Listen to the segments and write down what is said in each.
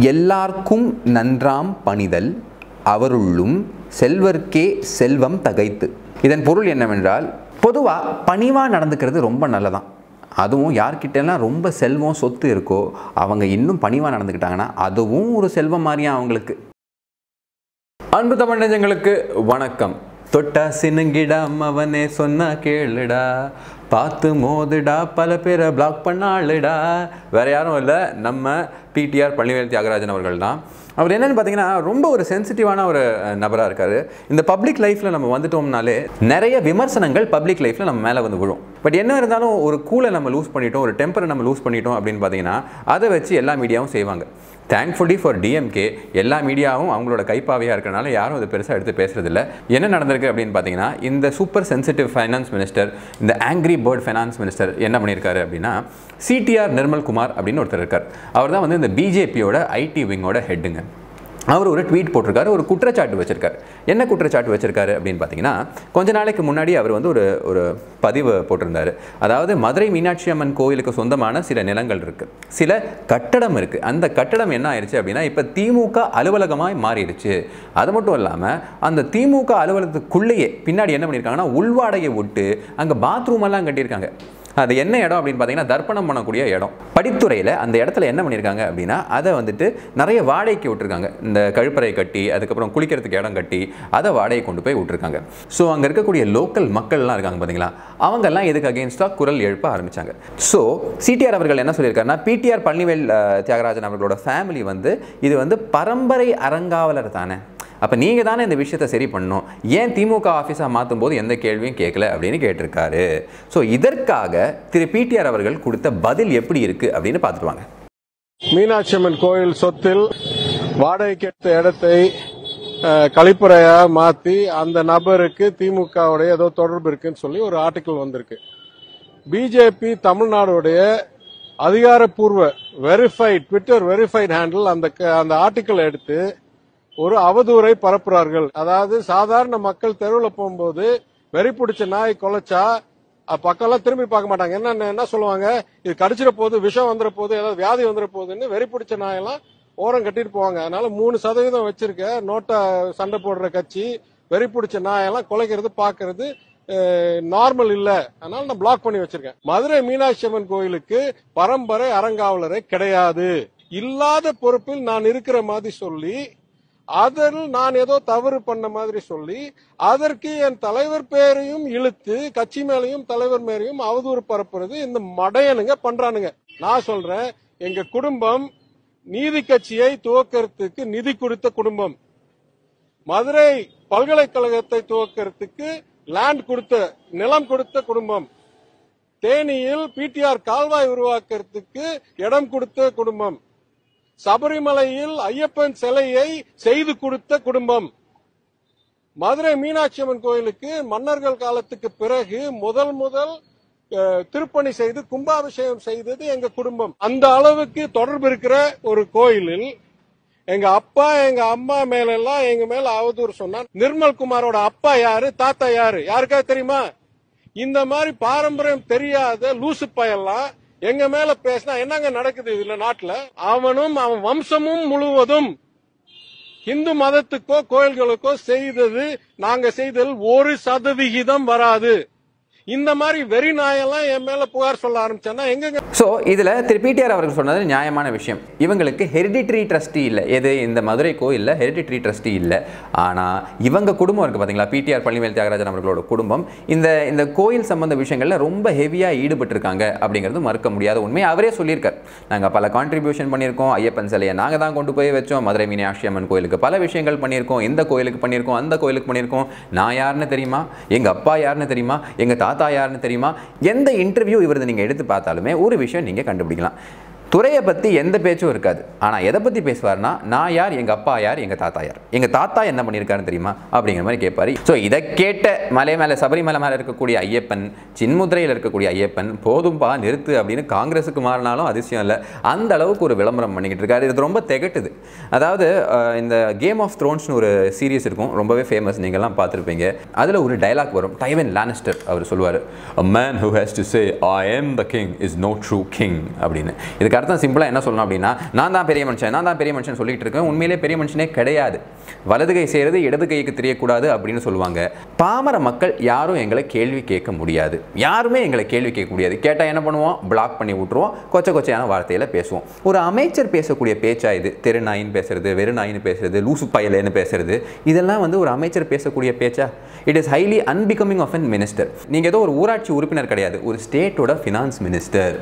எல்லார்க்கும் நன்றாம் பணிதல் அவருள்ளும் செல்வர்க்கே செல்வம் தகைத்து. இதன் பொருள் என்னவென்றால் பொதுவாக பணிவாக நடந்துக்கிறது ரொம்ப நல்லதான். அதுவும் யார்கிட்டலாம் ரொம்ப செல்வம் சொத்து இருக்கோ அவங்க இன்னும் பணிவாக நடந்துக்கிட்டாங்கன்னா அதுவும் ஒரு செல்வம் மாதிரியா அவங்களுக்கு. அன்பு தமிழ்நெஞ்சங்களுக்கு வணக்கம். தொட்டா சினுங்கிடாம் அவனே சொன்னா கேளுடா. பார்த்து மோதுடா பல பேரை பிளாக் பண்ணாளுடா. வேறு யாரும் இல்லை. நம்ம பிடிஆர் பழனிவேல் தியாகராஜன் அவர்கள் தான். அவர் என்னன்னு பார்த்தீங்கன்னா ரொம்ப ஒரு சென்சிட்டிவான ஒரு நபராக இருக்கார். இந்த பப்ளிக் லைஃப்பில் நம்ம வந்துட்டோம்னாலே நிறைய விமர்சனங்கள் பப்ளிக் லைஃப்பில் நம்ம மேலே வந்து விழும். பட் என்ன இருந்தாலும் ஒரு கூலை நம்ம லூஸ் பண்ணிட்டோம் ஒரு டெம்பரை நம்ம லூஸ் பண்ணிட்டோம் அப்படின்னு பார்த்தீங்கன்னா அதை வச்சு எல்லா மீடியாவும் செய்வாங்க. தேங்க்ஃபுல்லி ஃபார் டிஎம்கே எல்லா மீடியாவும் அவங்களோட கைப்பாவையாக இருக்கிறனால யாரும் அதை பெருசாக எடுத்து பேசுறதில்ல. என்ன நடந்திருக்கு அப்படின்னு பார்த்தீங்கன்னா இந்த சூப்பர் சென்சிட்டிவ் ஃபைனான்ஸ் மினிஸ்டர் இந்த ஆங்கிரி பேர்ட் ஃபைனான்ஸ் மினிஸ்டர் என்ன பண்ணியிருக்காரு அப்படின்னா சிடிஆர் நிர்மல் குமார் அப்படின்னு ஒருத்தர் இருக்கார். அவர் தான் வந்து இந்த பிஜேபியோட ஐடி விங்கோட ஹெட்டுங்க அவர் ஒரு ட்வீட் போட்டிருக்காரு ஒரு குற்றச்சாட்டு வச்சிருக்காரு. என்ன குற்றச்சாட்டு வச்சிருக்காரு அப்படின்னு பார்த்தீங்கன்னா கொஞ்ச நாளைக்கு முன்னாடி அவர் வந்து ஒரு ஒரு பதிவு போட்டிருந்தாரு. அதாவது மதுரை மீனாட்சி அம்மன் கோயிலுக்கு சொந்தமான சில நிலங்கள் இருக்குது சில கட்டடம் இருக்குது அந்த கட்டடம் என்ன ஆயிடுச்சு அப்படின்னா இப்போ திமுக அலுவலகமாய் மாறிடுச்சு. அது மட்டும் இல்லாமல் அந்த திமுக அலுவலகத்துக்குள்ளேயே பின்னாடி என்ன பண்ணியிருக்காங்கன்னா உள்வாடையை விட்டு அங்கே பாத்ரூம் எல்லாம் கட்டியிருக்காங்க. அது என்ன இடம் அப்படின்னு பார்த்தீங்கன்னா தர்ப்பணம் பண்ணக்கூடிய இடம். படித்துறையில் அந்த இடத்துல என்ன பண்ணியிருக்காங்க அப்படின்னா அதை வந்துட்டு நிறைய வாடகைக்கு விட்டுருக்காங்க. இந்த கழுப்பறை கட்டி அதுக்கப்புறம் குளிக்கிறதுக்கு இடம் கட்டி அதை வாடகை கொண்டு போய் விட்டுருக்காங்க. ஸோ அங்கே இருக்கக்கூடிய லோக்கல் மக்கள்லாம் இருக்காங்க பார்த்தீங்களா? அவங்கெல்லாம் இதுக்கு அகேன்ஸ்டாக குரல் எழுப்ப ஆரம்பித்தாங்க ஸோ சிடிஆர் அவர்கள் என்ன சொல்லியிருக்காருன்னா பிடிஆர் பழனிவேல் தியாகராஜன் அவர்களோட ஃபேமிலி வந்து இது வந்து பரம்பரை அறங்காவலர் தானே. அப்போ நீங்கள் தானே இந்த விஷயத்தை சரி பண்ணணும். ஏன் திமுக ஆஃபீஸாக மாற்றும் போது எந்த கேள்வியும் கேட்கல அப்படின்னு கேட்டிருக்காரு. ஸோ இதற்காக திரு பிடிஆர் அவர்கள் கொடுத்த பதில் எப்படி இருக்குது அப்படின்னு பார்த்துட்டு வாங்க. மீனாட்சி அம்மன் கோயில் சொத்தில் வாடகைக்கு எடுத்த இடத்தை அஹ், கழிப்பறையா மாத்தி அந்த நபருக்கு திமுகவுடைய ஏதோ தொடர்பு இருக்குன்னு சொல்லி ஒரு ஆர்டிக்கிள் வந்திருக்கு. பிஜேபி தமிழ்நாடுடைய அதிகாரப்பூர்வ வெரிஃபைட் ட்விட்டர் வெரிஃபைட் ஹேண்டில் அந்த க- அந்த ஆர்டிக்கிள் எடுத்து ஒரு அவதூறை பரப்புறார்கள். அதாவது சாதாரண மக்கள் தெருவில் போகும்போது வெறி பிடிச்ச நாய் கொலைச்சா பக்கம்லாம் திரும்பி பார்க்க மாட்டாங்க. என்ன என்ன சொல்லுவாங்க? இது கடிச்சிட போகுது விஷம் வந்துட போகுது ஏதாவது வியாதி வந்துட போகுதுன்னு வெறி பிடிச்ச நாயெல்லாம் ஓரம் கட்டிட்டு போவாங்க. அதனால மூணு சதவீதம் வச்சிருக்க நோட்டா சண்டை போடுற கட்சி வெறி பிடிச்ச நாயெல்லாம் குலைக்கிறது பாக்குறது நார்மல் இல்ல. அதனால நான் பிளாக் பண்ணி வச்சிருக்கேன். மதுரை மீனாட்சி அம்மன் கோயிலுக்கு பரம்பரை அறங்காவலரே கிடையாது. இல்லாத பொறுப்பில் நான் இருக்கிற மாதிரி சொல்லி அதில் நான் ஏதோ தவறு பண்ண மாதிரி சொல்லி அதற்கு என் தலைவர் பேரையும் இழுத்து கட்சி மேலையும் தலைவர் மேலையும் அவதூறு பரப்புறது இந்த மடையனுங்க பண்றானுங்க. நான் சொல்றேன் எங்க குடும்பம் நீதி கட்சியை துவக்கிறதுக்கு நிதி கொடுத்த குடும்பம். மதுரை பல்கலைக்கழகத்தை துவக்கிறதுக்கு லேண்ட் கொடுத்த நிலம் கொடுத்த குடும்பம். தேனியில் பிடிஆர் கால்வாய் உருவாக்குறதுக்கு இடம் கொடுத்த குடும்பம். சபரிமலையில் ஐயப்பன் சிலையை செய்து கொடுத்த குடும்பம். மதுரை மீனாட்சி அம்மன் கோயிலுக்கு மன்னர்கள் காலத்துக்கு பிறகு முதல் முதல் திருப்பணி செய்து கும்பாபிஷேகம் செய்தது எங்க குடும்பம். அந்த அளவுக்கு தொடர்பு இருக்கிற ஒரு கோயிலில் எங்க அப்பா எங்க அம்மா மேல எல்லாம் எங்க மேல அவதூறு சொன்னா நிர்மல் குமாரோட அப்பா யாரு தாத்தா யாரு? யாருக்காவது தெரியுமா? இந்த மாதிரி பாரம்பரியம் தெரியாத லூசு பயெல்லாம் எங்க மேல பேசினா என்னங்க நடக்குது இதுல நாட்டுல? அவனும் அவன் வம்சமும் முழுவதும் இந்து மதத்துக்கோ கோயில்களுக்கோ செய்தது நாங்க செய்ததில் ஒரு சதவிகிதம் வராது. இந்த மாதிரி வெறி நாயெல்லாம் என் மேல புகார் சொல்ல ஆரம்பிச்சேன்னா எங்க ஸோ இதில் திரு பிடிஆர் அவர்கள் சொன்னது நியாயமான விஷயம். இவங்களுக்கு ஹெரிடிட்ரி ட்ரஸ்டி இல்லை. எது? இந்த மதுரை கோயிலில் ஹெரிடிட்ரி ட்ரஸ்டி இல்லை. ஆனால் இவங்க குடும்பம் இருக்குது பார்த்தீங்களா பிடிஆர் பழனிவேல் தியாகராஜன் அவர்களோட குடும்பம். இந்த இந்த கோயில் சம்பந்த விஷயங்களில் ரொம்ப ஹெவியாக ஈடுபட்டிருக்காங்க அப்படிங்கிறது மறுக்க முடியாத உண்மை அவரே சொல்லியிருக்கார். நாங்கள் பல கான்ட்ரிபியூஷன் பண்ணியிருக்கோம். ஐயப்பன் சிலையை நாங்கள் தான் கொண்டு போய் வச்சோம். மதுரை மீனாட்சி அம்மன் கோயிலுக்கு பல விஷயங்கள் பண்ணியிருக்கோம். இந்த கோயிலுக்கு பண்ணியிருக்கோம். அந்த கோயிலுக்கு பண்ணியிருக்கோம். நான் யாருன்னு தெரியுமா? எங்கள் அப்பா யாருன்னு தெரியுமா? எங்கள் தாத்தா யாருன்னு தெரியுமா? எந்த இன்டர்வியூ இவரது நீங்கள் எடுத்து பார்த்தாலுமே ஒரு விஷயம் நீங்கள் கண்டுபிடிக்கலாம். துறையை பற்றி எந்த பேச்சும் இருக்காது. ஆனால் எதை பற்றி பேசுவார்னா நான் யார் எங்கள் அப்பா யார் எங்கள் தாத்தா யார்? எங்கள் தாத்தா என்ன பண்ணியிருக்காருன்னு தெரியுமா? அப்படிங்கிற மாதிரி கேட்பாரு. ஸோ இதை கேட்ட மலை மேலே சபரிமலை மேலே இருக்கக்கூடிய ஐயப்பன் சின்முதிரையில் இருக்கக்கூடிய ஐயப்பன் போதும்பா நிறுத்து அப்படின்னு காங்கிரஸுக்கு மாறினாலும் அதிசயம் இல்லை. அந்த அளவுக்கு ஒரு விளம்பரம் பண்ணிக்கிட்டு இருக்காரு. இது ரொம்ப திகட்டுது. அதாவது இந்த கேம் ஆஃப் த்ரோன்ஸ்னு ஒரு சீரியஸ் இருக்கும். ரொம்பவே ஃபேமஸ் நீங்கள்லாம் பார்த்துருப்பீங்க. அதில் ஒரு டைலாக் வரும். டைவன் லானஸ்டர் அவர் சொல்லுவார் a man who has to say I am the king is no true king அப்படின்னு. இதுக்கு இதுக்கு அர்த்தம் சிம்பிளாக என்ன சொல்லணும் அப்படின்னா நான் தான் பெரிய மனுஷன் நான் தான் பெரிய மனுஷன் சொல்லிட்டு இருக்கேன். உண்மையிலே பெரிய மனுஷனே கிடையாது. வலது கை செய்கிறது இடது கைக்கு தெரியக்கூடாது அப்படின்னு சொல்லுவாங்க. பாமர மக்கள் யாரும் எங்களை கேள்வி கேட்க முடியாது. யாருமே எங்களை கேள்வி கேட்க முடியாது. கேட்டால் என்ன பண்ணுவோம்? பிளாக் பண்ணி விட்ருவோம் கொச்ச கொச்சையான வார்த்தையில் பேசுவோம். ஒரு அமைச்சர் பேசக்கூடிய பேச்சா இது? தெரு நாயின்னு பேசுறது வெறு நாயின்னு பேசுறது லூசு பயலேன்னு பேசுறது. இதெல்லாம் வந்து ஒரு அமைச்சர் பேசக்கூடிய பேச்சா? It is highly unbecoming of an minister நீங்கள் ஏதோ ஒரு ஊராட்சி உறுப்பினர் கிடையாது. ஒரு ஸ்டேட்டோட ஃபினான்ஸ் மினிஸ்டர்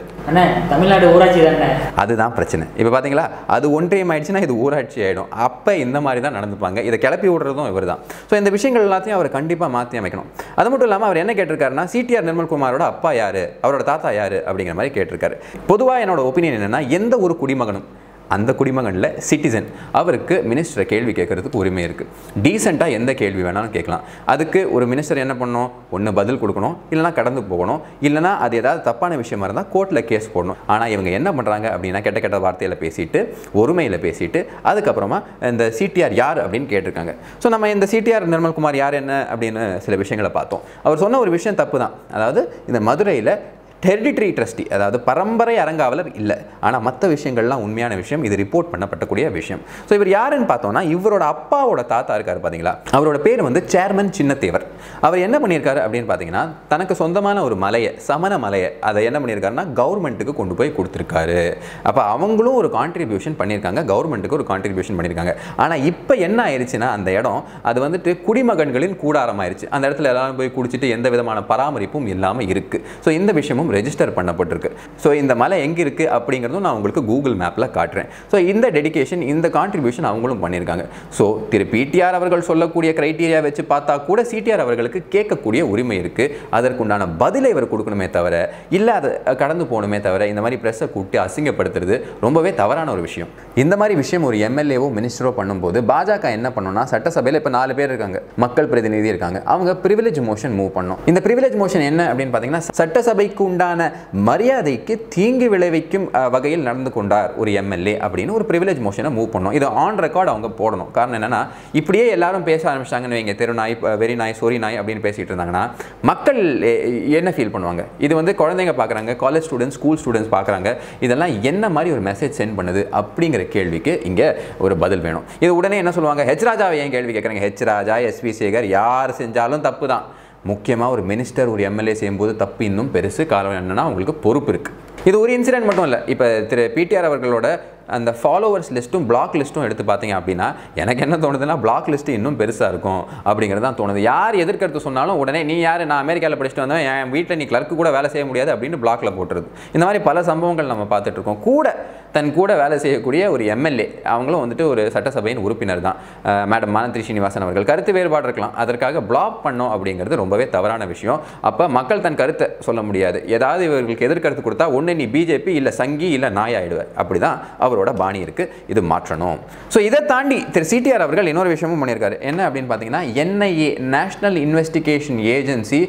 தமிழ்நாடு ஊராட்சி தானே அதுதான் பிரச்சனை. இப்போ பார்த்தீங்களா அது ஒன்றியம் ஆயிடுச்சுன்னா இது ஊராட்சி ஆகிடும் அப்போ இந்த மாதிரி தான் நடந்துப்பாங்க. இதை கிளப்பி விடுறதும் இவர் தான் ஸோ இந்த விஷயங்கள் எல்லாத்தையும் அவர் கண்டிப்பாக மாற்றி அமைக்கணும். அது மட்டும் இல்லாமல் அவர் என்ன கேட்டிருக்காருன்னா சிடிஆர் நிர்மல்குமாரோட அப்பா யார்? அவரோட தாத்தா யார்? அப்படிங்கிற மாதிரி கேட்டிருக்காரு. பொதுவாக என்னோட ஒப்பீனியன் என்னன்னா எந்த ஒரு குடிமகனும் அந்த குடிமகனில் சிட்டிசன் அவருக்கு மினிஸ்டரை கேள்வி கேட்கறதுக்கு உரிமை இருக்குது டீசெண்டாக எந்த கேள்வி வேணாலும் கேட்கலாம். அதுக்கு ஒரு மினிஸ்டர் என்ன பண்ணணும்? ஒன்று பதில் கொடுக்கணும். இல்லைனா கடந்து போகணும். இல்லைனா அது ஏதாவது தப்பான விஷயமா இருந்தால் கோர்ட்டில் கேஸ் போடணும். ஆனால் இவங்க என்ன பண்ணுறாங்க அப்படின்னா கெட்ட கெட்ட வார்த்தையில் பேசிட்டு ஒருமையில் பேசிட்டு அதுக்கப்புறமா இந்த சிடிஆர் யார் அப்படின்னு கேட்டிருக்காங்க. ஸோ நம்ம இந்த சிடிஆர் நிர்மல்குமார் யார் என்ன அப்படின்னு சில விஷயங்களை பார்த்தோம். அவர் சொன்ன ஒரு விஷயம் தப்பு தான் அதாவது இந்த மதுரையில் ஹெரிடிட்ரி ட்ரஸ்டி அதாவது பரம்பரை அரங்காவலர் இல்லை. ஆனால் மற்ற விஷயங்கள்லாம் உண்மையான விஷயம் இது ரிப்போர்ட் பண்ணப்பட்டக்கூடிய விஷயம். ஸோ இவர் யாருன்னு பார்த்தோம்னா இவரோட அப்பாவோட தாத்தா இருக்கார் பார்த்தீங்களா அவரோட பேர் வந்து சேர்மன் சின்னத்தேவர். அவர் என்ன பண்ணியிருக்காரு அப்படின்னு பார்த்தீங்கன்னா தனக்கு சொந்தமான ஒரு மலையை சமண மலையை அதை என்ன பண்ணியிருக்காருன்னா கவர்மெண்ட்டுக்கு கொண்டு போய் கொடுத்துருக்காரு. அப்போ அவங்களும் ஒரு கான்ட்ரிபியூஷன் பண்ணியிருக்காங்க கவர்மெண்ட்டுக்கு ஒரு கான்ட்ரிபியூஷன் பண்ணியிருக்காங்க. ஆனால் இப்போ என்ன ஆயிடுச்சுன்னா அந்த இடம் அது வந்துட்டு குடிமகன்களின் கூடாரம் ஆயிடுச்சு அந்த இடத்துல எல்லாரும் போய் குடிச்சிட்டு எந்த விதமான பராமரிப்பும் இல்லாமல் இருக்குது ஸோ இந்த விஷயமும் ரெஜிஸ்டர் பண்ணப்பட்டிருக்கு. ஸோ இந்த மலை எங்கே இருக்குது அப்படிங்கிறதும் நான் உங்களுக்கு கூகுள் மேப்பில் காட்டுறேன். ஸோ இந்த டெடிகேஷன் இந்த கான்ட்ரிபியூஷன் அவங்களும் பண்ணியிருக்காங்க. ஸோ திரு பிடிஆர் அவர்கள் சொல்லக்கூடிய க்ரைட்டீரியா வச்சு பார்த்தா கூட சிடிஆர் அவர்களுக்கு கேட்கக்கூடிய உரிமை இருக்குது அதற்குண்டான பதிலை இவர் கொடுக்கணுமே தவிர இல்லை அதை கடந்து போகணுமே தவிர இந்த மாதிரி ப்ரெஸ்ஸை கூப்பிட்டு அசிங்கப்படுத்துறது ரொம்பவே தவறான ஒரு விஷயம். இந்த மாதிரி விஷயம் ஒரு எம்எல்ஏவோ மினிஸ்டரோ பண்ணும்போது பாஜக என்ன பண்ணணும்னா சட்டசபையில் இப்போ நாலு பேர் இருக்காங்க. மக்கள் பிரதிநிதி இருக்காங்க. அவங்க பிரிவிலேஜ் மோஷன் மூவ் பண்ணணும் இந்த பிரிவிலேஜ் மோஷன் என்ன அப்படின்னு பார்த்தீங்கன்னா சட்டசபைக்கு உண்டான மரியாதைக்கு தீங்கு விளைவிக்கும் வகையில் நடந்து கொண்டார் ஒரு எம்எல்ஏ அப்படின்னு ஒரு பிரிவிலேஜ் மோஷனை மூவ் பண்ணணும் இது ஆன் ரெக்கார்டு அவங்க போடணும். காரணம் என்னன்னா இப்படியே எல்லாரும் பேச ஆரம்பிச்சிட்டாங்கன்னு வைங்க. தெரு நாய் வெறி நாய் சொரி நாய் அப்படின்னு பேசிட்டு இருந்தாங்கன்னா மக்கள் என்ன ஃபீல் பண்ணுவாங்க? இது வந்து குழந்தைங்க பார்க்குறாங்க காலேஜ் ஸ்டூடெண்ட்ஸ் ஸ்கூல் ஸ்டூடெண்ட்ஸ் பார்க்குறாங்க இதெல்லாம் என்ன மாதிரி ஒரு மெசேஜ் சென்ட் பண்ணுது அப்படிங்கிற கேள்விக்கு இங்கே ஒரு பதில் வேணும். இது உடனே என்ன சொல்லுவாங்க? ஹெச் ராஜாவை ஏன் கேள்வி கேட்குறாங்க? ஹெச் ராஜா எஸ்வி சேகர் யார் செஞ்சாலும் தப்பு தான். முக்கியமாக ஒரு மினிஸ்டர் ஒரு எம்எல்ஏ செய்யும்போது தப்பு இன்னும் பெருசு. காரணம் என்னென்னா உங்களுக்கு பொறுப்பு இருக்குது இது ஒரு இன்சிடென்ட் மட்டும் இல்லை. இப்போ திரு பிடிஆர் அவர்களோட அந்த ஃபாலோவர்ஸ் லிஸ்ட்டும் பிளாக் லிஸ்ட்டும் எடுத்து பார்த்தீங்க அப்படின்னா எனக்கு என்ன தோணுதுன்னா பிளாக் லிஸ்ட் இன்னும் பெருசாக இருக்கும் அப்படிங்கிறது தான் தோணுது. யார் எதிர்க்கடுத்து சொன்னாலும் உடனே நீ யார்? நான் அமெரிக்காவில் படிச்சுட்டு வந்தேன் என் வீட்டில் நீ கிளர்க்கு கூட வேலை செய்ய முடியாது அப்படின்னு பிளாக்ல போட்டுருது. இந்த மாதிரி பல சம்பவங்கள் நம்ம பார்த்துட்டு இருக்கோம். கூட தன் கூட வேலை செய்யக்கூடிய ஒரு எம்எல்ஏ. அவங்களும் வந்துட்டு ஒரு சட்டசபையின் உறுப்பினர் தான். மேடம் மானத்ரி ஸ்ரீனிவாசன் அவர்கள். கருத்து வேறுபாடு இருக்கலாம். அதற்காக பிளாக் பண்ணோம் அப்படிங்கிறது ரொம்பவே தவறான விஷயம். அப்போ மக்கள் தன் கருத்தை சொல்ல முடியாது. ஏதாவது இவர்களுக்கு எதிர்கருத்து கொடுத்தா ஒன்று நீ பிஜேபி இல்லை சங்கி இல்லை நாய் ஆயிடுவார் அப்படி தான் அவரோட பாணி இருக்குது இது மாற்றணும். ஸோ இதை தாண்டி திரு சிடிஆர் அவர்கள் இன்னொரு விஷயமும் பண்ணியிருக்காரு. என்ன அப்படின்னு பார்த்தீங்கன்னா என்ஐஏ நேஷனல் இன்வெஸ்டிகேஷன் ஏஜென்சி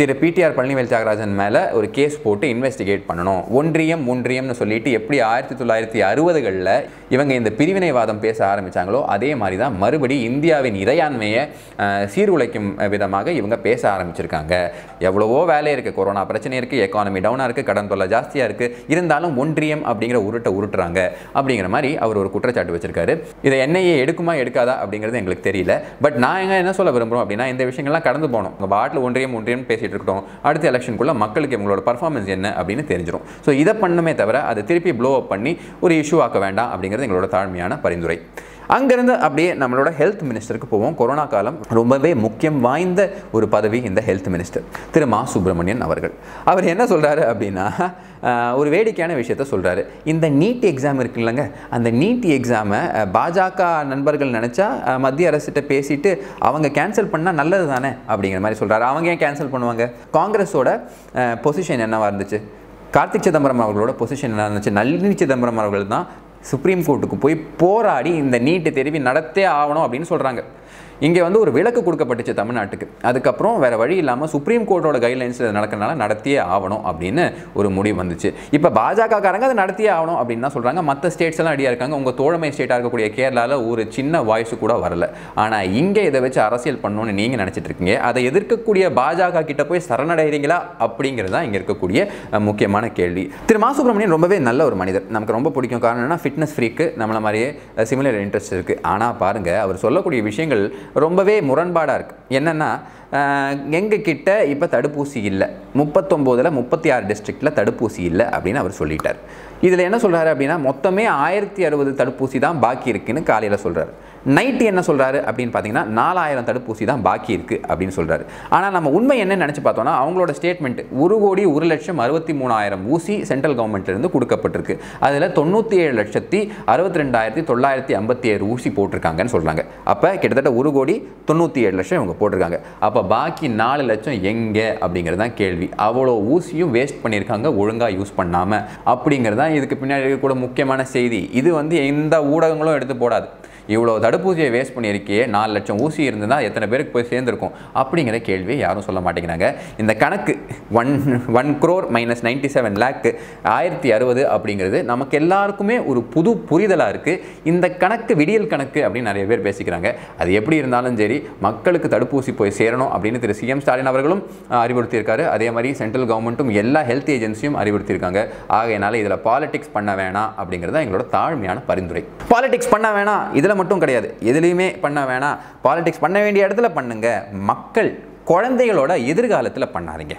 திரு பிடிஆர் பழனிவேல் தியாகராஜன் மேலே ஒரு கேஸ் போட்டு இன்வெஸ்டிகேட் பண்ணணும். ஒன்றியம் ஒன்றியம்னு சொல்லிட்டு எப்படி ஆயிரத்தி தொள்ளாயிரத்தி அறுபதுகளில் இவங்க இந்த பிரிவினைவாதம் பேச ஆரம்பிச்சாங்களோ அதே மாதிரி தான் மறுபடி இந்தியாவின் இறையாண்மையை சீர்குலைக்கும் விதமாக இவங்க பேச ஆரம்பிச்சிருக்காங்க. எவ்வளவோ வேலை இருக்குது கொரோனா பிரச்சனை இருக்குது எக்கானமி டவுனாக இருக்குது கடன் தொல்லை ஜாஸ்தியாக இருக்குது இருந்தாலும் ஒன்றியம் அப்படிங்கிற உருட்டை உருட்டுறாங்க. அப்படிங்கிற மாதிரி அவர் ஒரு குற்றச்சாட்டு வச்சிருக்காரு. இதை என்ஐஏ எடுக்குமா எடுக்காதா அப்படிங்கிறது எங்களுக்கு தெரியல. பட் நான் எங்க என்ன சொல்ல விரும்புகிறோம் அப்படின்னா இந்த விஷயங்கள்லாம் கடந்து போகணும். உங்கள் பாட்டில் ஒன்றியம் ஒன்றியம் பேசிட்டு இருக்கட்டும். அடுத்த எலெக்ஷனுக்குள்ள மக்களுக்கு இவங்களோட பர்ஃபார்மன்ஸ் என்ன அப்படின்னு தெரிஞ்சிடும் ஸோ இதை பண்ணுமே தவிர அதை திருப்பி ப்ளோ அப் பண்ணி ஒரு இஷ்யூ ஆக்க வேண்டாம் அப்படிங்கிறது எங்களோட தாழ்மையான பரிந்துரை. அங்கேருந்து அப்படியே நம்மளோட ஹெல்த் மினிஸ்டருக்கு போவோம். கொரோனா காலம் ரொம்பவே முக்கியம் வாய்ந்த ஒரு பதவி இந்த ஹெல்த் மினிஸ்டர் திரு மா சுப்பிரமணியன் அவர்கள். அவர் என்ன சொல்கிறாரு அப்படின்னா ஒரு வேடிக்கையான விஷயத்த சொல்கிறாரு இந்த நீட் எக்ஸாம் இருக்குல்லங்க அந்த நீட் எக்ஸாமை பாஜக நண்பர்கள் நினச்சா மத்திய அரசிட்ட பேசிட்டு அவங்க கேன்சல் பண்ணால் நல்லது தானே அப்படிங்கிற மாதிரி சொல்கிறாரு அவங்க ஏன் கேன்சல் பண்ணுவாங்க? காங்கிரஸோட பொசிஷன் என்னவாக இருந்துச்சு? கார்த்திக் சிதம்பரம் அவர்களோட பொசிஷன் என்ன இருந்துச்சு? நளினி சிதம்பரம் அவர்கள் தான் சுப்ரீம் கோர்ட்டுக்கு போய் போராடி இந்த நீட்டு தெரிவி நடத்தே ஆகணும் அப்படின்னு சொல்கிறாங்க இங்கே வந்து ஒரு விலக்கு கொடுக்கப்பட்டுச்சு தமிழ்நாட்டுக்கு. அதுக்கப்புறம் வேறு வழி இல்லாமல் சுப்ரீம் கோர்ட்டோட கைட்லைன்ஸில் நடக்கிறனால நடத்தியே ஆகணும் அப்படின்னு ஒரு முடிவு வந்துச்சு. இப்போ பாஜக காரங்க அதை நடத்தியே ஆகணும் அப்படின்னு தான் சொல்கிறாங்க மற்ற ஸ்டேட்ஸ் எல்லாம் அடியாக இருக்காங்க. உங்கள் தோழமை ஸ்டேட்டாக இருக்கக்கூடிய கேரளாவில் ஒரு சின்ன வாய்ஸ் கூட வரல. ஆனால் இங்கே இதை வச்சு அரசியல் பண்ணணும்னு நீங்கள் நினச்சிட்டு இருக்கீங்க. அதை எதிர்க்கக்கூடிய பாஜக கிட்ட போய் சரணடைகிறீங்களா அப்படிங்கிறது தான் இங்கே இருக்கக்கூடிய முக்கியமான கேள்வி. திரு மா சுப்பிரமணியன் ரொம்பவே நல்ல ஒரு மனிதர். நமக்கு ரொம்ப பிடிக்கும். காரணம் என்னன்னா ஃபிட்னஸ் ஃப்ரீக்கு நம்மள மாதிரியே சிமிலர் இன்ட்ரெஸ்ட் இருக்குது ஆனால் பாருங்கள் அவர் சொல்லக்கூடிய விஷயங்கள் ரொம்பவே முரண்பாடாக இருக்குது என்னென்னா எங்கள் கிட்ட இப்போ தடுப்பூசி இல்லை. முப்பத்தொம்போதில் முப்பத்தி ஆறு டிஸ்ட்ரிக்டில் தடுப்பூசி இல்லை அப்படின்னு அவர் சொல்லிட்டார். இதில் என்ன சொல்கிறாரு அப்படின்னா மொத்தமே ஆயிரத்தி அறுபது தடுப்பூசி தான் பாக்கி இருக்குன்னு காலையில் சொல்கிறாரு நைட்டு என்ன சொல்கிறாரு அப்படின்னு பார்த்தீங்கன்னா நாலாயிரம் தடுப்பூசி தான் பாக்கி இருக்குது அப்படின்னு சொல்கிறாரு ஆனால் நம்ம உண்மை என்ன நினச்சி பார்த்தோம்னா அவங்களோட ஸ்டேட்மெண்ட் ஒரு கோடி ஒரு லட்சம் அறுபத்தி மூணாயிரம் ஊசி சென்ட்ரல் கவர்மெண்ட்லேருந்து கொடுக்கப்பட்டிருக்கு. அதில் தொண்ணூற்றி ஏழு லட்சத்தி அறுபத்தி ரெண்டாயிரத்தி தொள்ளாயிரத்தி ஐம்பத்தி ஏழு ஊசி போட்டிருக்காங்கன்னு சொல்கிறாங்க அப்போ கிட்டத்தட்ட ஒரு கோடி தொண்ணூற்றி ஏழு லட்சம் இவங்க போட்டிருக்காங்க. அப்போ அப்போ பாக்கி நாலு லட்சம் எங்கே அப்படிங்கிறது தான் கேள்வி. அவ்வளோ ஊசியும் வேஸ்ட் பண்ணியிருக்காங்க ஒழுங்காக யூஸ் பண்ணாமல் அப்படிங்கிறது தான் இதுக்கு பின்னாடி இருக்கக்கூட முக்கியமான செய்தி. இது வந்து எந்த ஊடகங்களும் எடுத்து போடாது. இவ்வளோ தடுப்பூசியை வேஸ்ட் பண்ணியிருக்கே நாலு லட்சம் ஊசி இருந்ததுன்னா எத்தனை பேருக்கு போய் சேர்ந்துருக்கும்? அப்படிங்கிற கேள்வியை யாரும் சொல்ல மாட்டேங்கிறாங்க. இந்த கணக்கு one one crore minus ninety seven லேக்கு ஆயிரத்தி அறுபது அப்படிங்கிறது நமக்கு எல்லாருக்குமே ஒரு புது புரிதலாக இருக்குது இந்த கணக்கு விடியல் கணக்கு அப்படின்னு நிறைய பேர் பேசிக்கிறாங்க. அது எப்படி இருந்தாலும் சரி மக்களுக்கு தடுப்பூசி போய் சேரணும் அப்படின்னு திரு சிஎம் ஸ்டாலின் அவர்களும் அறிவுறுத்தியிருக்காரு. அதே மாதிரி சென்ட்ரல் கவர்மெண்ட்டும் எல்லா ஹெல்த் ஏஜென்சியும் அறிவுறுத்தியிருக்காங்க. ஆகையினால இதில் பாலிடிக்ஸ் பண்ண வேணாம் அப்படிங்கிறது தான் எங்களோட தாழ்மையான பரிந்துரை. பாலிடிக்ஸ் பண்ண வேணாம். இதில் மட்டும் கிடையாது. எதுலேயுமே பண்ண வேணாம். பாலிடிக்ஸ் பண்ண வேண்டிய இடத்துல பண்ணுங்க. மக்கள் குழந்தைகளோட எதிர்காலத்தில் பண்ணாதீங்க.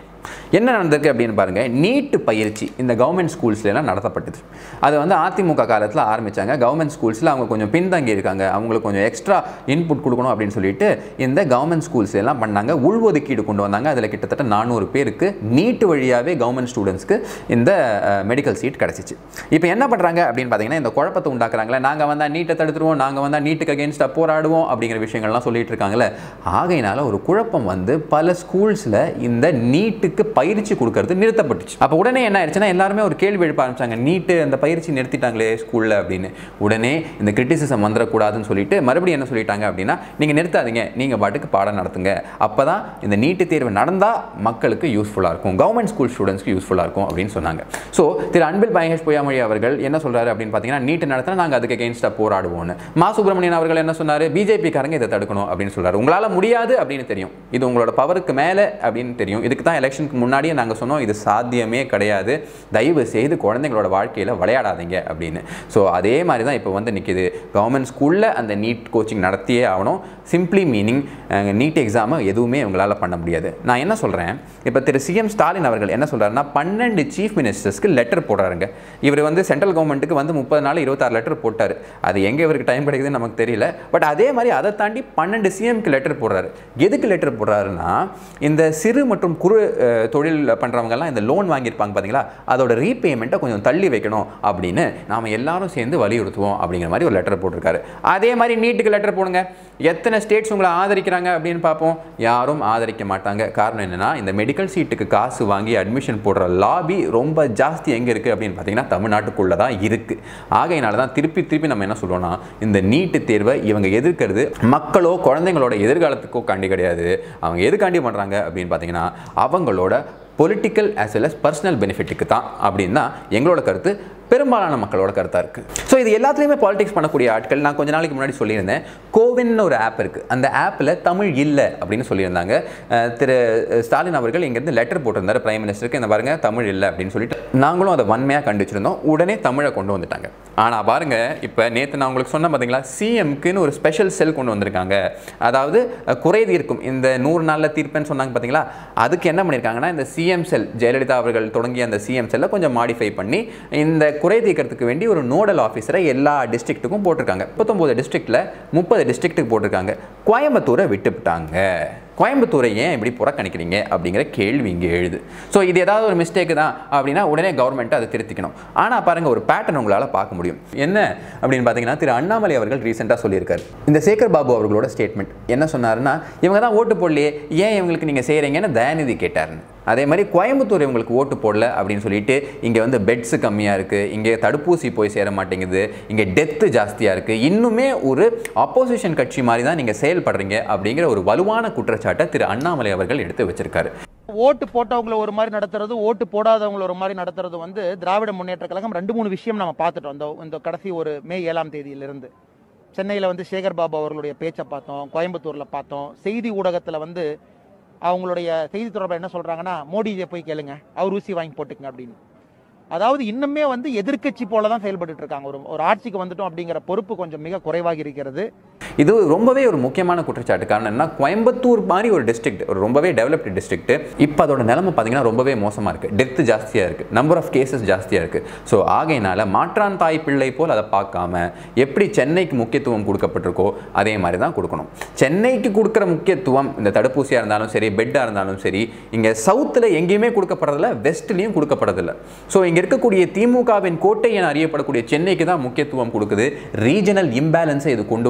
என்ன நடந்திருக்கு அப்படின்னு பாருங்கள் நீட்டு பயிற்சி இந்த கவர்மெண்ட் ஸ்கூல்ஸ்லாம் நடத்தப்பட்டது. அது வந்து அதிமுக காலத்தில் ஆரம்பித்தாங்க கவர்மெண்ட் ஸ்கூல்ஸில் அவங்க கொஞ்சம் பின்தங்கி இருக்காங்க. அவங்களுக்கு கொஞ்சம் எக்ஸ்ட்ரா இன்புட் கொடுக்கணும் அப்படின்னு சொல்லிட்டு இந்த கவர்மெண்ட் ஸ்கூல்ஸ் எல்லாம் பண்ணாங்க. உள்ஒதுக்கீடு கொண்டு வந்தாங்க. அதில் கிட்டத்தட்ட நானூறு பேருக்கு நீட்டு வழியாகவே கவர்மெண்ட் ஸ்டூடெண்ட்ஸ்க்கு இந்த மெடிக்கல் சீட் கிடச்சிச்சு. இப்போ என்ன பண்ணுறாங்க அப்படின்னு பார்த்தீங்கன்னா இந்த குழப்பத்தை உண்டாக்குறாங்களே. நாங்கள் வந்தால் நீட்டை தடுத்துருவோம். நாங்கள் வந்தால் நீட்டுக்கு அகேன்ஸ்டாக போராடுவோம் அப்படிங்கிற விஷயங்கள்லாம் சொல்லிட்டு இருக்காங்களே ஆகையினால ஒரு குழப்பம் வந்து பல ஸ்கூல்ஸில் இந்த நீட்டுக்கு பயிற்சி கொடுக்கறது நிறுத்தப்பட்டுச்சு. அப்போ உடனே என்ன ஆயிடுச்சுன்னா எல்லாருமே ஒரு கேள்வி எழுப்ப ஆரம்பிச்சாங்க. நீட்டு அந்த பயிற்சி நிறுத்திட்டாங்களே ஸ்கூலில் அப்படின்னு. உடனே இந்த கிரிட்டிசிசம் வந்துடக்கூடாதுன்னு சொல்லிட்டு மறுபடியும் என்ன சொல்லிட்டாங்க அப்படின்னா நீங்கள் நிறுத்தாதீங்க. நீங்கள் பாட்டுக்கு பாடம் நடத்துங்க. அப்போ தான் இந்த நீட்டு தேர்வு நடந்தால் மக்களுக்கு யூஸ்ஃபுல்லாக இருக்கும். கவர்மெண்ட் ஸ்கூல் ஸ்டூடெண்ட்ஸ்க்கு யூஸ்ஃபுல்லாக இருக்கும். அப்படின்னு சொன்னாங்க. ஸோ திரு அன்பில் மகேஷ் பொய்யாமொழி அவர்கள் என்ன சொல்றாரு அப்படின்னு பார்த்தீங்கன்னா நீட்டு நடத்தினா நாங்கள் அதுக்கு அகேன்ஸ்டாக போராடுவோம்னு. மா சுப்பிரமணியன் அவர்கள் என்ன சொன்னார்? பிஜேபிக்காரங்க இதை தடுக்கணும். அப்படின்னு சொல்கிறார் உங்களால் முடியாது அப்படின்னு தெரியும். இது உங்களோட பவருக்கு மேலே அப்படின்னு தெரியும். இதுக்கு தான் எலெக்ஷன் எலெக்ஷனுக்கு முன்னாடியே நாங்கள் சொன்னோம் இது சாத்தியமே கிடையாது. தயவு செய்து குழந்தைங்களோட வாழ்க்கையில் விளையாடாதீங்க அப்படின்னு. ஸோ அதே மாதிரி தான் இப்போ வந்து நிற்கிது கவர்மெண்ட் ஸ்கூலில் அந்த நீட் கோச்சிங் நடத்தியே ஆகணும். சிம்பிளி மீனிங் நீட் எக்ஸாமை எதுவுமே இவங்களால் பண்ண முடியாது. நான் என்ன சொல்கிறேன் இப்போ திரு சிஎம் ஸ்டாலின் அவர்கள் என்ன சொல்கிறாருன்னா பன்னெண்டு சீஃப் மினிஸ்டர்ஸ்க்கு லெட்டர் போடுறாருங்க. இவர் வந்து சென்ட்ரல் கவர்மெண்ட்டுக்கு வந்து முப்பது நாள் இருபத்தாறு லெட்டர் போட்டார். அது எங்கே இவருக்கு டைம் கிடைக்குதுன்னு நமக்கு தெரியல. பட் அதே மாதிரி அதை தாண்டி பன்னெண்டு சிஎம்க்கு லெட்டர் போடுறாரு. எதுக்கு லெட்டர் போடுறாருன்னா இந்த சிறு மற்றும் குறு தொழில் பண்ணுறவங்கலாம் இந்த லோன் வாங்கியிருப்பாங்க பார்த்தீங்களா அதோட ரீபேமெண்ட்டை கொஞ்சம் தள்ளி வைக்கணும் அப்படின்னு நாம் எல்லாரும் சேர்ந்து வலியுறுத்துவோம் அப்படிங்கிற மாதிரி ஒரு லெட்டர் போட்டிருக்காரு. அதே மாதிரி நீட்டுக்கு லெட்டர் போடுங்க. எத்தனை ஸ்டேட்ஸ் உங்களை ஆதரிக்கிறாங்க அப்படின்னு பார்ப்போம். யாரும் ஆதரிக்க மாட்டாங்க. காரணம் என்னன்னா இந்த மெடிக்கல் சீட்டுக்கு காசு வாங்கி அட்மிஷன் போடுற லாபி ரொம்ப ஜாஸ்தி எங்கே இருக்குது அப்படின்னு பார்த்தீங்கன்னா தமிழ்நாட்டுக்குள்ளே தான் இருக்குது ஆகையினால தான் திருப்பி திருப்பி நம்ம என்ன சொல்லுவோம்னா இந்த நீட்டு தேர்வை இவங்க எதிர்க்கிறது மக்களோ குழந்தைங்களோட எதிர்காலத்துக்கோ காண்டி கிடையாது. அவங்க எதுக்காண்டி பண்ணுறாங்க அப்படின்னு பார்த்தீங்கன்னா அவங்களோட political as well as personal பெனிஃபிட்டுக்கு தான். அப்படின்னா எங்களோட கருத்து பெரும்பாலான மக்களோட கருத்தாக இருக்குது ஸோ இது எல்லாத்துலேயுமே பாலிடிக்ஸ் பண்ணக்கூடிய ஆட்கள் நான் கொஞ்ச நாளைக்கு முன்னாடி சொல்லியிருந்தேன். கோவின் ஒரு ஆப் இருக்குது அந்த ஆப்பில் தமிழ் இல்லை அப்படின்னு சொல்லியிருந்தாங்க. திரு ஸ்டாலின் அவர்கள் இங்கேருந்து லெட்டர் போட்டிருந்தார் பிரைம் மினிஸ்டருக்கு இந்த பாருங்கள் தமிழ் இல்லை அப்படின்னு சொல்லிட்டு நாங்களும் அதை வன்மையாக கண்டிச்சிருந்தோம். உடனே தமிழை கொண்டு வந்துட்டாங்க. ஆனால் பாருங்க இப்போ நேற்று நான் உங்களுக்கு சொன்னேன் பார்த்தீங்களா சிஎம்க்குன்னு ஒரு ஸ்பெஷல் செல் கொண்டு வந்திருக்காங்க. அதாவது குறை தீர்க்கும். இந்த நூறு நாளில் தீர்ப்புன்னு சொன்னாங்க பார்த்தீங்களா அதுக்கு என்ன பண்ணியிருக்காங்கன்னா இந்த சிஎம் செல் ஜெயலலிதா அவர்கள் தொடங்கிய அந்த சிஎம் செல்லை கொஞ்சம் மாடிஃபை பண்ணி இந்த குறை தீர்க்கறதுக்கு வேண்டி ஒரு நோடல் ஆஃபீஸரை எல்லா டிஸ்ட்ரிக்ட்டுக்கும் போட்டிருக்காங்க. முப்பத்தொம்போது டிஸ்ட்ரிக்ட்டில் முப்பது டிஸ்ட்ரிக்ட்டுக்கு போட்டிருக்காங்க. கோயம்புத்தூரை விட்டுவிட்டாங்க கோயம்புத்தூரை ஏன் இப்படி புறக்கணிக்கிறீங்க அப்படிங்கிற கேள்வி இங்கே எழுது. ஸோ இது ஏதாவது ஒரு மிஸ்டேக்கு தான் அப்படின்னா உடனே கவர்மெண்ட்டை அதை திருத்திக்கணும். ஆனால் பாருங்கள் ஒரு பேட்டர்ன் உங்களால் பார்க்க முடியும். என்ன அப்படின்னு பார்த்தீங்கன்னா திரு அண்ணாமலை அவர்கள் ரீசெண்டாக சொல்லியிருக்காரு. இந்த சேகர் பாபு அவர்களோட ஸ்டேட்மெண்ட் என்ன சொன்னாருன்னா இவங்க தான் ஓட்டு போடலையே ஏன் இவங்களுக்கு நீங்கள் செய்கிறீங்கன்னு தயாநிதி கேட்டாருன்னு. அதே மாதிரி கோயம்புத்தூர் இவங்களுக்கு ஓட்டு போடல அப்படின்னு சொல்லிட்டு இங்கே வந்து பெட்ஸ் கம்மியாக இருக்குது இங்கே தடுப்பூசி போய் சேர மாட்டேங்குது. இங்கே டெத்து ஜாஸ்தியாக இருக்குது இன்னுமே ஒரு ஆப்போசிஷன் கட்சி மாதிரி தான் நீங்கள் செயல்படுறீங்க அப்படிங்கிற ஒரு வலுவான குற்றச்சாட்டை திரு அண்ணாமலை அவர்கள் எடுத்து வச்சிருக்காரு. ஓட்டு போட்டவங்களை ஒரு மாதிரி நடத்துறது ஓட்டு போடாதவங்கள ஒரு மாதிரி நடத்துறது வந்து திராவிட முன்னேற்ற கழகம் ரெண்டு மூணு விஷயம் நம்ம பார்த்துட்டோம். இந்த இந்த கடைசி ஒரு மே ஏழாம் தேதியிலிருந்து. சென்னையில் வந்து சேகர் பாபு அவர்களுடைய பேச்சை பார்த்தோம் கோயம்புத்தூரில் பார்த்தோம். செய்தி ஊடகத்தில் வந்து அவங்களுடைய செய்தி தொடர்பில் என்ன சொல்கிறாங்கன்னா மோடிஜியை போய் கேளுங்க அவர் ஊசி வாங்கி போட்டுக்குங்க அப்படின்னு. அதாவது இன்னுமே வந்து எதிர்க்கட்சி போல தான் செயல்பட்டு இருக்காங்க. ஒரு ஒரு ஆட்சிக்கு வந்துட்டோம் அப்படிங்கிற பொறுப்பு கொஞ்சம் மிக குறைவாக இருக்கிறது. இது ரொம்பவே ஒரு முக்கியமான குற்றச்சாட்டு. காரணம் என்ன கோயம்புத்தூர் மாதிரி ஒரு டிஸ்ட்ரிக்ட் ஒரு ரொம்பவே டெவலப்டு டிஸ்ட்ரிக்ட் இப்போ அதோட நிலைமை பார்த்தீங்கன்னா ரொம்பவே மோசமாக இருக்குது டெத்து ஜாஸ்தியாக இருக்குது நம்பர் ஆஃப் கேசஸ் ஜாஸ்தியாக இருக்குது ஸோ ஆகையினால மாற்றான் தாய் பிள்ளை போல் அதை பார்க்காம எப்படி சென்னைக்கு முக்கியத்துவம் கொடுக்கப்பட்டிருக்கோ அதே மாதிரி தான் கொடுக்கணும். சென்னைக்கு கொடுக்குற முக்கியத்துவம் இந்த தடுப்பூசியாக இருந்தாலும் சரி பெட்டாக இருந்தாலும் சரி இங்கே சவுத்தில் எங்கேயுமே கொடுக்கப்படுறதில்ல வெஸ்ட்லேயும் கொடுக்கப்படுறதில்ல. ஸோ இங்கே இருக்கக்கூடிய திமுகவின் கோட்டை என அறியப்படக்கூடிய சென்னைக்கு தான் முக்கியத்துவம் கொடுக்குது. ரீஜனல் இம்பேலன்ஸை இது கொண்டு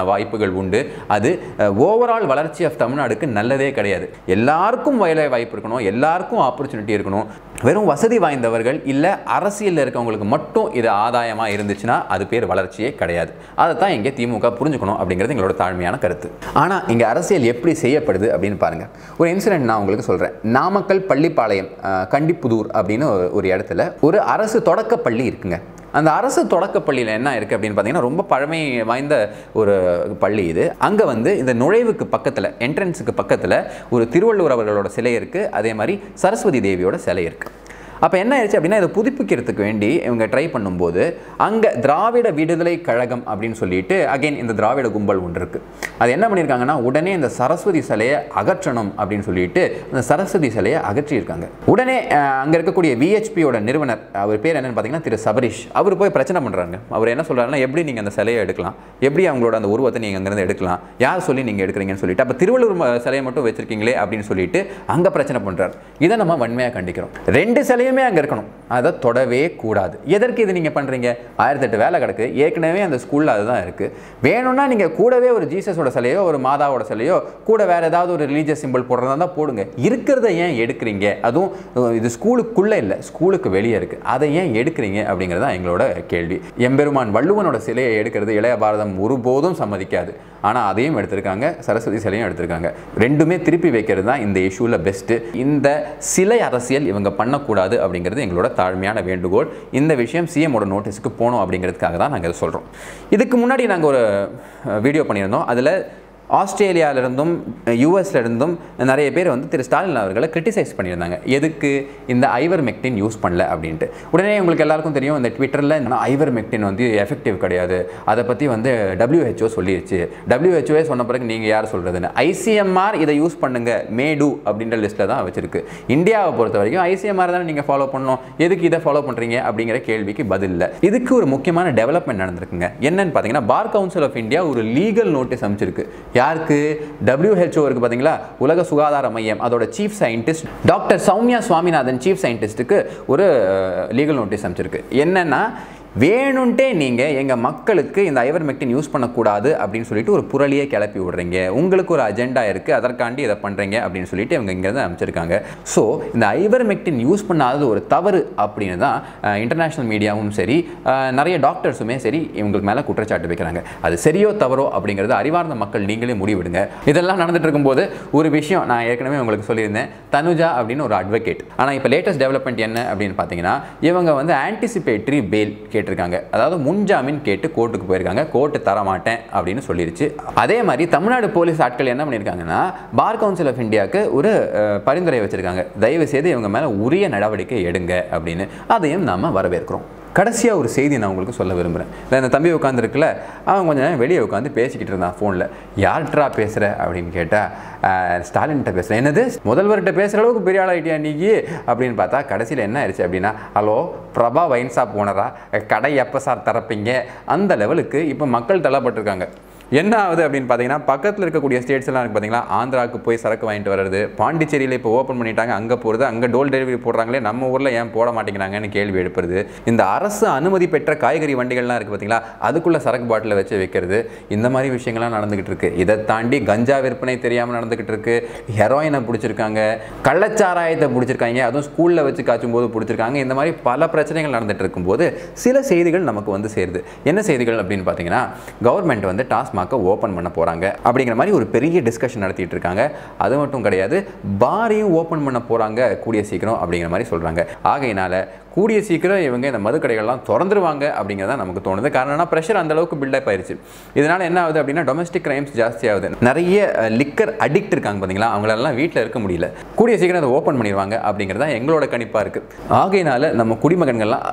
வரதுக்குண்டான வாய்ப்புகள் உண்டு. அது ஓவரால் வளர்ச்சி ஆஃப் தமிழ்நாடுக்கு நல்லதே கிடையாது. எல்லாருக்கும் வேலை வாய்ப்பு இருக்கணும் எல்லாருக்கும் ஆப்பர்ச்சுனிட்டி இருக்கணும். வெறும் வசதி வாய்ந்தவர்கள் இல்லை அரசியலில் இருக்கவங்களுக்கு மட்டும் இது ஆதாயமாக இருந்துச்சுன்னா அது பேர் வளர்ச்சியே கிடையாது. அதை தான் இங்கே திமுக புரிஞ்சுக்கணும் அப்படிங்கிறது எங்களோட தாழ்மையான கருத்து. ஆனால் இங்கே அரசியல் எப்படி செய்யப்படுது அப்படின்னு பாருங்கள் ஒரு இன்சிடென்ட் நான் உங்களுக்கு சொல்கிறேன் நாமக்கல் பள்ளிப்பாளையம் கண்டிப்புதூர் அப்படின்னு ஒரு- இடத்துல ஒரு அரசு தொடக்கப்பள்ளி இருக்குங்க. அந்த அரசு தொடக்கப்பள்ளியில் என்ன இருக்குது அப்படின்னு பார்த்தீங்கன்னா ரொம்ப பழமை வாய்ந்த ஒரு பள்ளி இது. அங்கே வந்து இந்த நுழைவுக்கு பக்கத்தில் என்ட்ரன்ஸுக்கு பக்கத்தில் ஒரு திருவள்ளுவர் அவர்களோட சிலை இருக்குது அதே மாதிரி சரஸ்வதி தேவியோட சிலை இருக்குது அப்போ என்ன ஆயிடுச்சு அப்படின்னா இதை புதுப்பிக்கிறதுக்கு வேண்டி இவங்க ட்ரை பண்ணும்போது அங்கே திராவிட விடுதலை கழகம் அப்படின்னு சொல்லிட்டு அகைன் இந்த திராவிட கும்பல் ஒன்று இருக்குது அது என்ன பண்ணியிருக்காங்கன்னா உடனே இந்த சரஸ்வதி சிலையை அகற்றணும் அப்படின்னு சொல்லிட்டு அந்த சரஸ்வதி சிலையை அகற்றியிருக்காங்க. உடனே அங்கே இருக்கக்கூடிய விஹெச்பியோட நிறுவனர் அவர் பேர் என்னன்னு பார்த்தீங்கன்னா திரு சபரிஷ். அவர் போய் பிரச்சனை பண்ணுறாங்க அவர் என்ன சொல்கிறாருன்னா எப்படி நீங்கள் அந்த சிலையை எடுக்கலாம்? எப்படி அவங்களோட அந்த உருவத்தை நீங்கள் அங்கேருந்து எடுக்கலாம்? யார் சொல்லி நீங்கள் எடுக்கிறீங்கன்னு சொல்லிட்டு. அப்போ திருவள்ளூர் சிலையை மட்டும் வச்சிருக்கீங்களே அப்படின்னு சொல்லிட்டு அங்கே பிரச்சனை பண்ணுறாரு இதை நம்ம வன்மையாக கண்டிக்கிறோம். ரெண்டு சிலையும் அங்கே இருக்கணும். அதை தொடவே கூடாது. எதற்கு இது நீங்கள் பண்ணுறீங்க ஆயிரத்தெட்டு வேலை கிடக்கு. ஏற்கனவே அந்த ஸ்கூலில் அதுதான் இருக்குது வேணும்னா நீங்கள் கூடவே ஒரு ஜீசஸோட சிலையோ ஒரு மாதாவோட சிலையோ கூட வேறு ஏதாவது ஒரு ரிலீஜியஸ் சிம்பிள் போடுறதா இருந்தால் போடுங்க. இருக்கிறத ஏன் எடுக்கிறீங்க? அதுவும் இது ஸ்கூலுக்குள்ளே இல்லை. ஸ்கூலுக்கு வெளியே இருக்குது அதை ஏன் எடுக்கிறீங்க அப்படிங்கிறது தான் எங்களோட கேள்வி. எம்பெருமான் வள்ளுவனோட சிலையை எடுக்கிறது இளைய பாரதம் ஒருபோதும் சம்மதிக்காது. ஆனால் அதையும் எடுத்திருக்காங்க. சரஸ்வதி சிலையும் எடுத்திருக்காங்க. ரெண்டுமே திருப்பி வைக்கிறது தான் இந்த இஷ்யூவில் பெஸ்ட்டு இந்த சிலை அரசியல் இவங்க பண்ணக்கூடாது அப்படிங்கிறது எங்களோட தாழ்மையான வேண்டுகோள். இந்த விஷயம் சிஎமோட நோட்டீஸுக்கு போகணும் அப்படிங்கிறதுக்காக தான் நாங்கள் இதை சொல்கிறோம் இதுக்கு முன்னாடி நாங்கள் ஒரு வீடியோ பண்ணியிருந்தோம். அதில் ஆஸ்திரேலியாவிலிருந்தும் யூஎஸ்ல இருந்தும் நிறைய பேர் வந்து திரு ஸ்டாலின் அவர்களை கிரிட்டிசைஸ் பண்ணியிருந்தாங்க. எதுக்கு இந்த ஐவர் மெக்டின் யூஸ் பண்ணல அப்படின்ட்டு. உடனே உங்களுக்கு எல்லாருக்கும் தெரியும் இந்த ட்விட்டரில் ஐவர் மெக்டின் வந்து எஃபெக்டிவ் கிடையாது. அதை பற்றி வந்து டபிள்யூஹெச்ஓ சொல்லிடுச்சு டபிள்யூஹெச்ஓவே சொன்ன பிறகு நீங்கள் யார் சொல்கிறதுன்னு ஐசிஎம்ஆர் இதை யூஸ் பண்ணுங்க. மேடு அப்படின்ற லிஸ்ட்டில் தான் வச்சுருக்கு. இந்தியாவை பொறுத்த வரைக்கும் ஐசிஎம்ஆர் தானே நீங்கள் ஃபாலோ பண்ணணும். எதுக்கு இதை ஃபாலோ பண்ணுறீங்க அப்படிங்கிற கேள்விக்கு பதில் இல்லை. இதுக்கு ஒரு முக்கியமான டெவலப்மெண்ட் நடந்திருக்குங்க. என்னன்னு பார்த்தீங்கன்னா பார் கவுன்சில் ஆஃப் இந்தியா ஒரு லீகல் நோட்டீஸ் அமைச்சிருக்கு யாருக்கு? டபிள்யூஹெச்ஓ இருக்கு பார்த்தீங்களா உலக சுகாதார மையம். அதோட chief scientist doctor Soumya Swaminathan chief சயின்டிஸ்ட்டுக்கு ஒரு லீகல் நோட்டீஸ் அமைச்சிருக்கு என்னன்னா வேணும்ட்டே நீங்கள் எங்கள் மக்களுக்கு இந்த ஐவர்மெக்டின் யூஸ் பண்ணக்கூடாது அப்படின்னு சொல்லிட்டு ஒரு புரளியை கிளப்பி விடுறீங்க. உங்களுக்கு ஒரு அஜெண்டா இருக்குது அதற்காண்டி இதை பண்ணுறீங்க அப்படின்னு சொல்லிட்டு இவங்க இங்கேருந்து அமைச்சிருக்காங்க ஸோ இந்த ஐவர்மெக்டின் யூஸ் பண்ணாதது ஒரு தவறு அப்படின்னு தான் இன்டர்நேஷ்னல் மீடியாவும் சரி நிறைய டாக்டர்ஸுமே சரி இவங்களுக்கு மேலே குற்றச்சாட்டு வைக்கிறாங்க. அது சரியோ தவறோ அப்படிங்கிறது அறிவார்ந்த மக்கள் நீங்களே முடிவிடுங்க இதெல்லாம் நடந்துட்டு இருக்கும்போது ஒரு விஷயம் நான் ஏற்கனவே உங்களுக்கு சொல்லியிருந்தேன். தனுஜா அப்படின்னு ஒரு அட்வொகேட் ஆனால் இப்போ லேட்டஸ்ட் டெவலப்மெண்ட் என்ன அப்படின்னு பார்த்தீங்கன்னா இவங்க வந்து ஆன்டிசிபேட்டரி பெயில் கேட்டிருக்காங்க. அதாவது முன்ஜாமீன் கேட்டு கோர்ட்டுக்கு போயிருக்காங்க. கோர்ட்டு தர மாட்டேன் அப்படின்னு சொல்லிருச்சு. அதே மாதிரி தமிழ்நாடு போலீஸ் ஆட்கள் என்ன பண்ணியிருக்காங்கன்னா பார் கவுன்சில் ஆஃப் இந்தியாவுக்கு ஒரு பரிந்துரை வச்சிருக்காங்க. தயவு செய்து இவங்க மேலே உரிய நடவடிக்கை எடுங்க அப்படின்னு. அதையும் நாம வரவேற்கிறோம். கடைசியாக ஒரு செய்தி நான் உங்களுக்கு சொல்ல விரும்புகிறேன் இல்லை இந்த தம்பி உட்காந்துருக்குல அவன் கொஞ்சம் நேரம் வெளியே உட்காந்து பேசிக்கிட்டு இருந்தான் ஃபோனில் யார்ட்ரா பேசுகிற அப்படின்னு கேட்டால் ஸ்டாலின்கிட்ட பேசுகிறேன் என்னது? முதல்வர்கிட்ட பேசுகிற அளவுக்கு பெரிய ஆளாயிட்டியா நீக்கி அப்படின்னு பார்த்தா கடைசியில் என்ன ஆயிடுச்சு அப்படின்னா ஹலோ பிரபா வைன் ஷாப் ஓனரா கடை எப்போ சார் திறப்பீங்க? அந்த லெவலுக்கு இப்போ மக்கள் தள்ளப்பட்டிருக்காங்க. என்ன ஆகுது அப்படின்னு பார்த்தீங்கன்னா பக்கத்தில் இருக்கக்கூடிய ஸ்டேட்ஸ் எல்லாம் இருக்கு பார்த்தீங்களா? ஆந்திராவுக்கு போய் சரக்கு வாங்கிட்டு வர்றது பாண்டிச்சேரியில் இப்போ ஓப்பன் பண்ணிட்டாங்க அங்கே போகிறது அங்கே டோல் டெலிவரி போடுறாங்களே நம்ம ஊரில் ஏன் போட மாட்டேங்கிறாங்கன்னு கேள்வி எழுப்புறது. இந்த அரசு அனுமதி பெற்ற காய்கறி வண்டிகள்லாம் இருக்குது பார்த்தீங்களா அதுக்குள்ளே சரக்கு பாட்டில் வச்சு வைக்கிறது. இந்த மாதிரி விஷயங்கள்லாம் நடந்துகிட்டு இருக்கு. இதை தாண்டி கஞ்சா விற்பனை தெரியாமல் நடந்துகிட்டு இருக்கு. ஹெரோயினை பிடிச்சிருக்காங்க கள்ளச்சாராயத்தை பிடிச்சிருக்காங்க அதுவும் ஸ்கூலில் வச்சு காய்ச்சும் போது பிடிச்சிருக்காங்க. இந்த மாதிரி பல பிரச்சனைகள் நடந்துகிட்டு இருக்கும்போது சில செய்திகள் நமக்கு வந்து சேருது. என்ன செய்திகள் அப்படின்னு பார்த்தீங்கன்னா கவர்மெண்ட் வந்து டாஸ்மாக் ஓப்பன் பண்ண போகிறாங்க அப்படிங்கிற மாதிரி ஒரு பெரிய டிஸ்கஷன் நடத்திட்டு இருக்காங்க. அது மட்டும் கிடையாது பாரையும் ஓப்பன் பண்ண போகிறாங்க கூடிய சீக்கிரம் அப்படிங்கிற மாதிரி சொல்கிறாங்க ஆகையினால கூடிய சீக்கிரம் இவங்க இந்த மதுக்கடைகள்லாம் திறந்துருவாங்க அப்படிங்கிறத நமக்கு தோணுது. காரணம்னா ப்ரெஷர் அந்தளவுக்கு பில்டப் ஆயிடுச்சு இதனால் என்ன ஆகுது அப்படின்னா டொமஸ்டிக் கிரைம்ஸ் ஜாஸ்தி ஆகுது. நிறைய லிக்கர் அடிக்ட் இருக்காங்க பார்த்தீங்களா அவங்களெல்லாம் வீட்டில் இருக்க முடியல. கூடிய சீக்கிரம் அதை ஓப்பன் பண்ணிடுவாங்க அப்படிங்கிறது தான் எங்களோட கணிப்பாக இருக்குது ஆகையினால நம்ம குடிமகன்கள்லாம்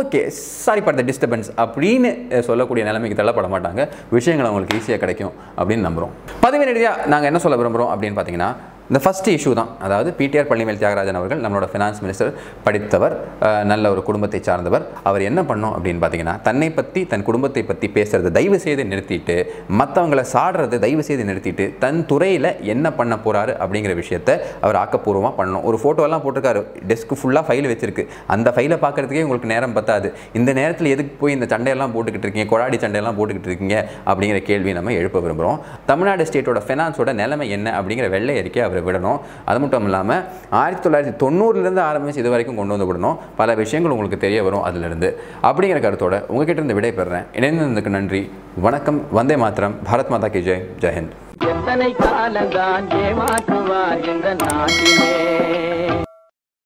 okay sorry for the disturbance அப்படின்னு சொல்லக்கூடிய நிலைமைக்கு தள்ளப்பட மாட்டாங்க. விஷயங்கள் அவங்களுக்கு ஈஸியாக கிடைக்கும் அப்படின்னு நம்புகிறோம் பதிவு நேரடியாக நாங்கள் என்ன சொல்ல விரும்புகிறோம் அப்படின்னு பார்த்தீங்கன்னா இந்த ஃபஸ்ட் இஷ்யூ தான். அதாவது பிடிஆர் பள்ளிமேல் தியாகராஜன் அவர்கள் நம்மளோட ஃபினான்ஸ் மினிஸ்டர் படித்தவர் நல்ல ஒரு குடும்பத்தை சார்ந்தவர். அவர் என்ன பண்ணோம் அப்படின்னு பார்த்தீங்கன்னா தன்னை பற்றி தன் குடும்பத்தை பற்றி பேசுறதை தயவு செய்து நிறுத்திட்டு மற்றவங்களை சாடுறதை தயவு செய்து நிறுத்திட்டு தன் துறையில் என்ன பண்ண போகிறாரு அப்படிங்கிற விஷயத்த அவர் ஆக்கப்பூர்வமாக பண்ணணும். ஒரு ஃபோட்டோலாம் போட்டிருக்காரு. டெஸ்க் ஃபுல்லாக ஃபைல் வச்சிருக்கு. அந்த ஃபைலை பார்க்கறதுக்கே உங்களுக்கு நேரம் பத்தாது. இந்த நேரத்தில் எதுக்கு போய் இந்த சண்டையெல்லாம் போட்டுக்கிட்டு இருக்கீங்க? கொடாடி சண்டையெல்லாம் போட்டுக்கிட்டு இருக்கீங்க? அப்படிங்கிற கேள்வி நம்ம எழுப்ப விரும்புகிறோம் தமிழ்நாடு ஸ்டேட்டோட ஃபினான்ஸோட நிலைமை என்ன அப்படிங்கிற வெள்ளை அறிக்கை அவர் விடணும். அது மட்டும் இல்லாமல் ஆயிரத்தி தொள்ளாயிரத்தி தொண்ணூறுலேருந்து ஆரம்பிச்சு இது வரைக்கும் கொண்டு வந்து விடணும். பல விஷயங்கள் உங்களுக்கு தெரிய வரும் அதிலிருந்து. அப்படிங்கிற கருத்தோட உங்ககிட்ட இருந்து விடை பெறுறேன் இணைந்ததுக்கு நன்றி. வணக்கம். வந்தே மாத்திரம். பாரத் மாதா கி ஜெய். ஜெயஹிந்த் எத்தனை காலந்தான் ஏமாற்றுவார் இந்த நாட்டிலே?